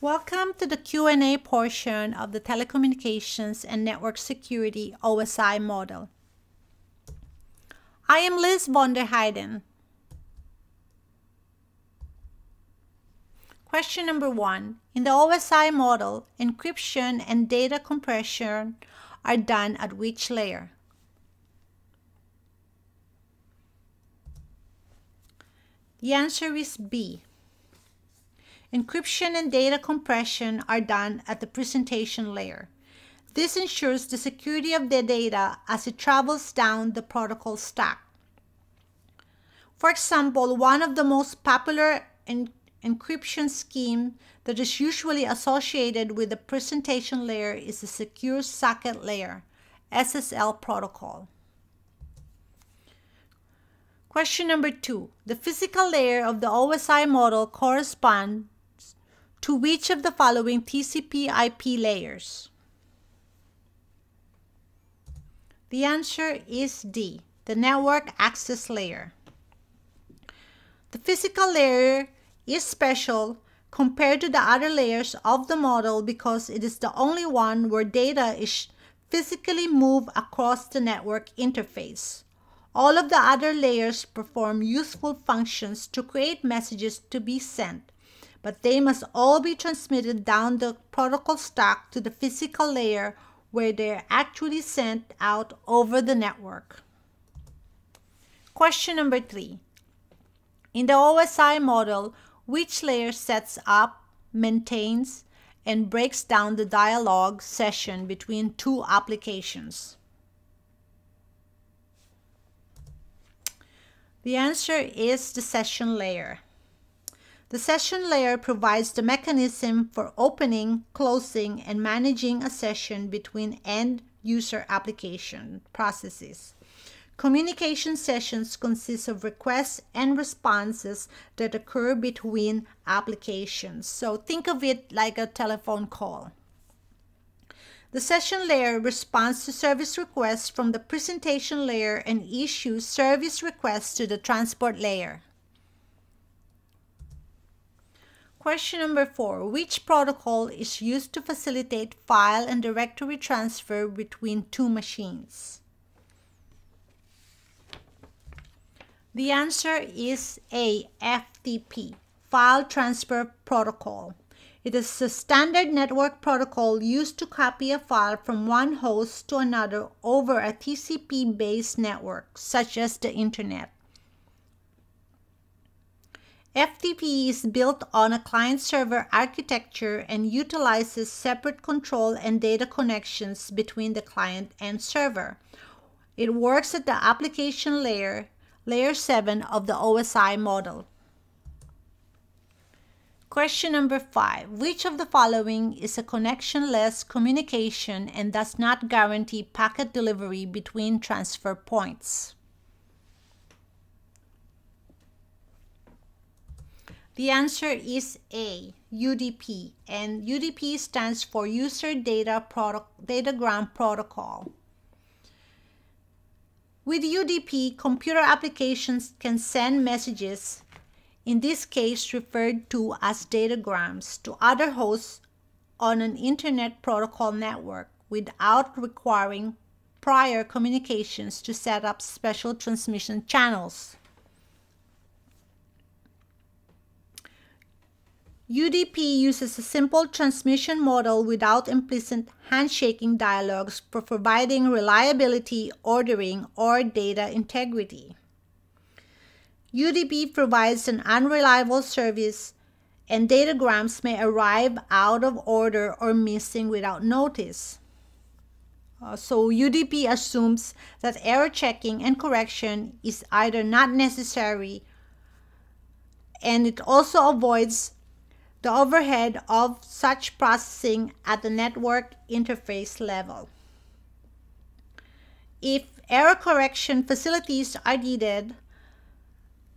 Welcome to the Q&A portion of the Telecommunications and Network Security OSI model. I am Liz von der Heijden. Question number one. In the OSI model, encryption and data compression are done at which layer? The answer is B. Encryption and data compression are done at the presentation layer. This ensures the security of the data as it travels down the protocol stack. For example, one of the most popular en encryption scheme that is usually associated with the presentation layer is the Secure Socket Layer, SSL protocol. Question number two. The physical layer of the OSI model corresponds to which of the following TCP IP layers? The answer is D, the network access layer. The physical layer is special compared to the other layers of the model because it is the only one where data is physically moved across the network interface. All of the other layers perform useful functions to create messages to be sent, but they must all be transmitted down the protocol stack to the physical layer where they are actually sent out over the network. Question number three. In the OSI model, which layer sets up, maintains, and breaks down the dialogue session between two applications? The answer is the session layer. The session layer provides the mechanism for opening, closing, and managing a session between end user application processes. Communication sessions consist of requests and responses that occur between applications. So think of it like a telephone call. The session layer responds to service requests from the presentation layer and issues service requests to the transport layer. Question number four. Which protocol is used to facilitate file and directory transfer between two machines? The answer is A, FTP, File Transfer Protocol. It is a standard network protocol used to copy a file from one host to another over a TCP-based network, such as the Internet. FTP is built on a client-server architecture and utilizes separate control and data connections between the client and server. It works at the application layer, layer 7 of the OSI model. Question number 5. Which of the following is a connectionless communication and does not guarantee packet delivery between transfer points? The answer is A, UDP, and UDP stands for User Data Product, Datagram Protocol. With UDP, computer applications can send messages, in this case referred to as datagrams, to other hosts on an Internet Protocol network without requiring prior communications to set up special transmission channels. UDP uses a simple transmission model without implicit handshaking dialogues for providing reliability, ordering, or data integrity. UDP provides an unreliable service and datagrams may arrive out of order or missing without notice. Uh, so UDP assumes that error checking and correction is either not necessary and it also avoids the overhead of such processing at the network interface level. If error correction facilities are needed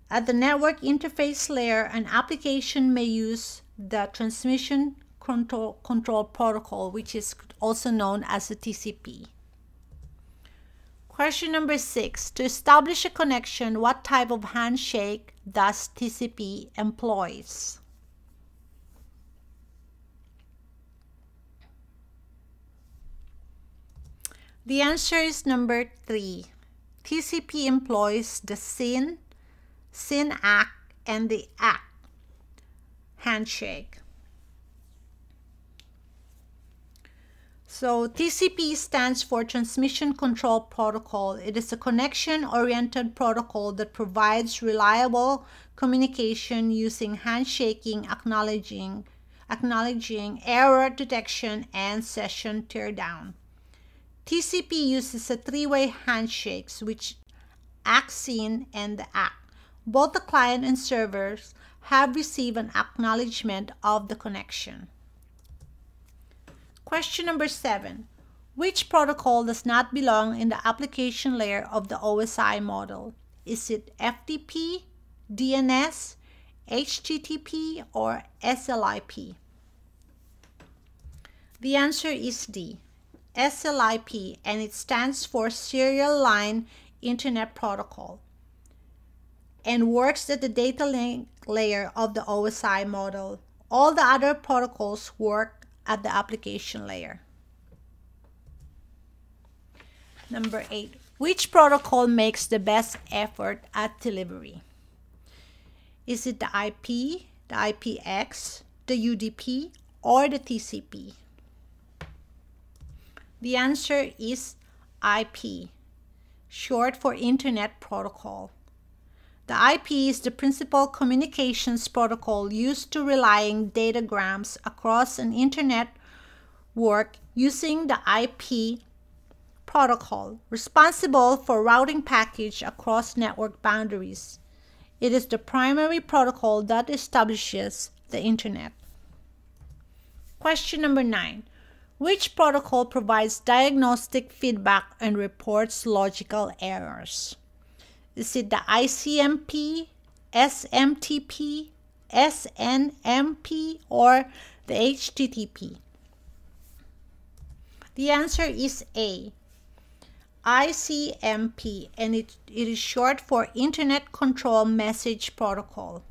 at the network interface layer, an application may use the transmission control, control protocol, which is also known as the TCP. Question number six, to establish a connection, what type of handshake does TCP employs? The answer is number three. TCP employs the SYN, SYN ACK, and the ACK handshake. So TCP stands for Transmission Control Protocol. It is a connection-oriented protocol that provides reliable communication using handshaking, acknowledging, acknowledging error detection, and session teardown. TCP uses a three-way handshakes which ACK-SYN and the ACK. Both the client and servers have received an acknowledgement of the connection. Question number seven. Which protocol does not belong in the application layer of the OSI model? Is it FTP, DNS, HTTP, or SLIP? The answer is D, SLIP, and it stands for Serial Line Internet Protocol and works at the data link layer of the OSI model. All the other protocols work at the application layer. Number eight, which protocol makes the best effort at delivery? Is it the IP, the IPX, the UDP, or the TCP? The answer is IP, short for Internet Protocol. The IP is the principal communications protocol used to relaying datagrams across an internet work using the IP protocol, responsible for routing package across network boundaries. It is the primary protocol that establishes the internet. Question number nine. Which protocol provides diagnostic feedback and reports logical errors? Is it the ICMP, SMTP, SNMP, or the HTTP? The answer is A. ICMP, and it, it is short for Internet Control Message Protocol.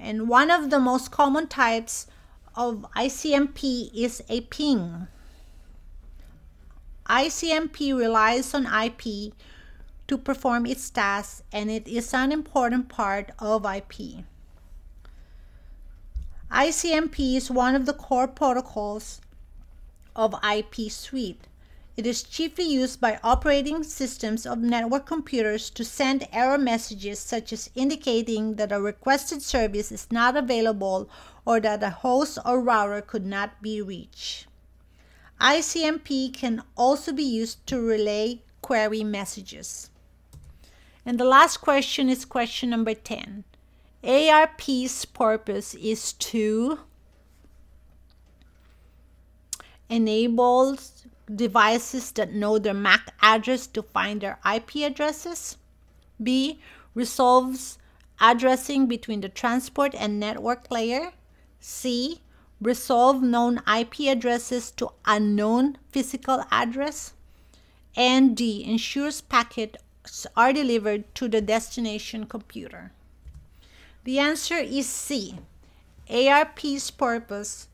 And one of the most common types of ICMP is a ping. ICMP relies on IP to perform its tasks and it is an important part of IP. ICMP is one of the core protocols of IP suite. It is chiefly used by operating systems of network computers to send error messages such as indicating that a requested service is not available or that a host or router could not be reached. ICMP can also be used to relay query messages. And the last question is question number 10. ARP's purpose is to enable devices that know their MAC address to find their IP addresses. B. Resolves addressing between the transport and network layer. C. Resolve known IP addresses to unknown physical address. And D. Ensures packets are delivered to the destination computer? The answer is C. ARP's purpose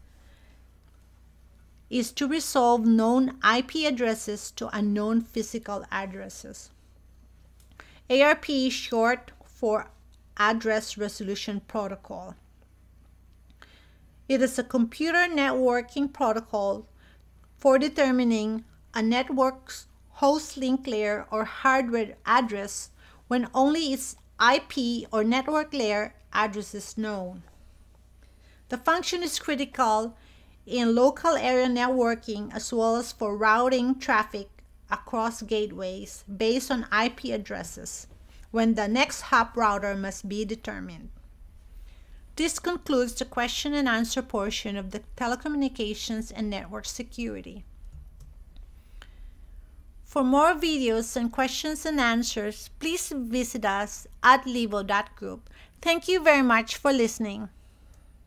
is to resolve known IP addresses to unknown physical addresses. ARP is short for Address Resolution Protocol. It is a computer networking protocol for determining a network's host link layer or hardware address when only its IP or network layer address is known. The function is critical in local area networking as well as for routing traffic across gateways based on IP addresses when the next hop router must be determined. This concludes the question and answer portion of the telecommunications and network security. For more videos and questions and answers, please visit us at livo.group. Thank you very much for listening.